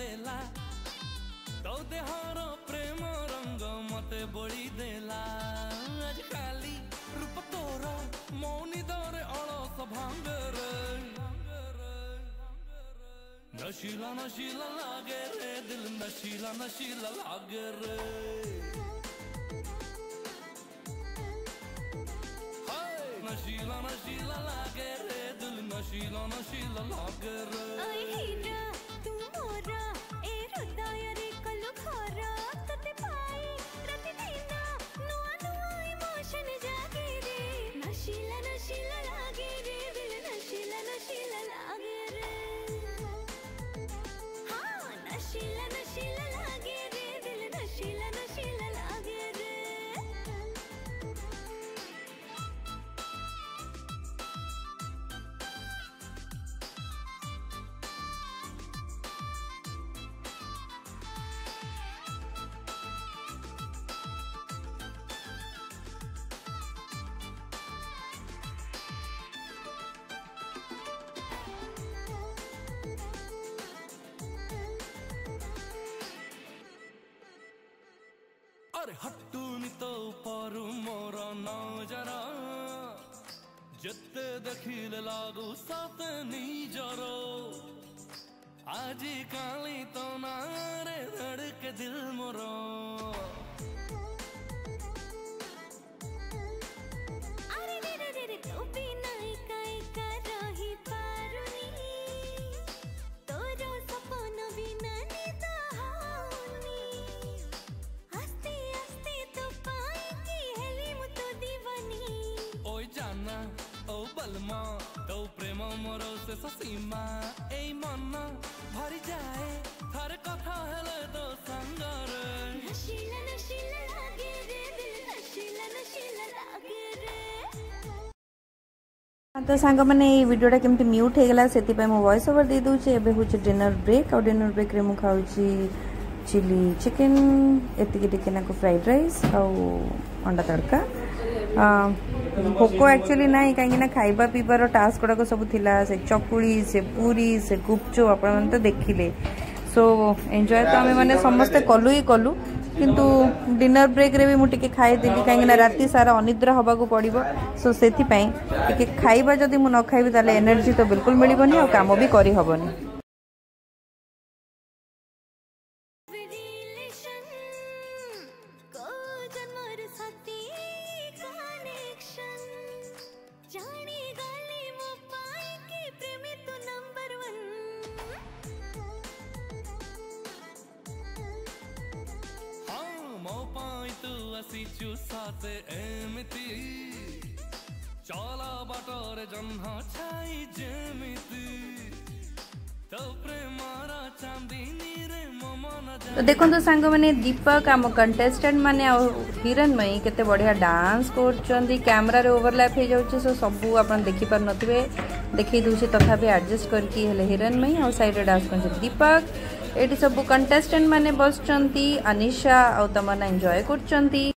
দেলা नशीला नशीला लागे रे दिल नशीला नशीला लागे रे नशीला नशीला लागे रे दिल नशीला नशीला लागे रे run. আর হট্টু তো পরু মোর নজরা যেতে দেখিলে লাগু সাত নিজর আজি কালি তো না রে ধড়কে দিল মোরা तो प्रेम मोर शेष सीमा सांग मैंने ये भिडटा म्यूट होगा से वॉइस ओवर दे दूसरी एवं हूँ डिनर ब्रेक आउ डिनर ब्रेक रे मुझे खाऊँ चिली चिकेन एति फ्राइड रईस आउ अंडा तड़का ଭୋକ ଆକ୍ଚୁଆଲି ନାହିଁ କାହିଁକିନା ଖାଇବା ପିଇବାର ଟାସ୍କ ଗୁଡ଼ାକ ସବୁ ଥିଲା ସେ ଚକୁଳି ସେ ପୁରୀ ସେ ଗୁପଚୁପ୍ ଆପଣମାନେ ତ ଦେଖିଲେ ସୋ ଏନ୍ଜୟ ତ ଆମେମାନେ ସମସ୍ତେ କଲୁ ହିଁ କଲୁ କିନ୍ତୁ ଡିନର ବ୍ରେକ୍ରେ ବି ମୁଁ ଟିକେ ଖାଇଦେଲି କାହିଁକିନା ରାତି ସାରା ଅନିଦ୍ରା ହେବାକୁ ପଡ଼ିବ ସୋ ସେଥିପାଇଁ ଟିକେ ଖାଇବା ଯଦି ମୁଁ ନ ଖାଇବି ତାହେଲେ ଏନର୍ଜି ତ ବିଲକୁଲ ମିଳିବନି ଆଉ କାମ ବି କରିହେବନି ଆସିଛୁ ସତେ ଏମିତି ଚଲା ବାଟରେ ଜହ୍ନ ଛାଇ ଯେମିତି তো দেখন্তু সাংমানে দীপক আম কন্টেস্টান্ট মানে হিরণময়ী কেতে বড়িয়া ডান্স করছেন ক্যামেরার ওভরল্যাপ হয়ে যাচ্ছে সো সবু আপনার দেখিপার নথিবে দেখি দেছি তথাপি আডজস্ট করি হলে হিরণময়ী আউ সাইডে ডান্স করছেন দীপক এটি সবু কন্টেস্টান্ট মানে বসছেন অনিশা আউ তমন্না এনজয় করছেন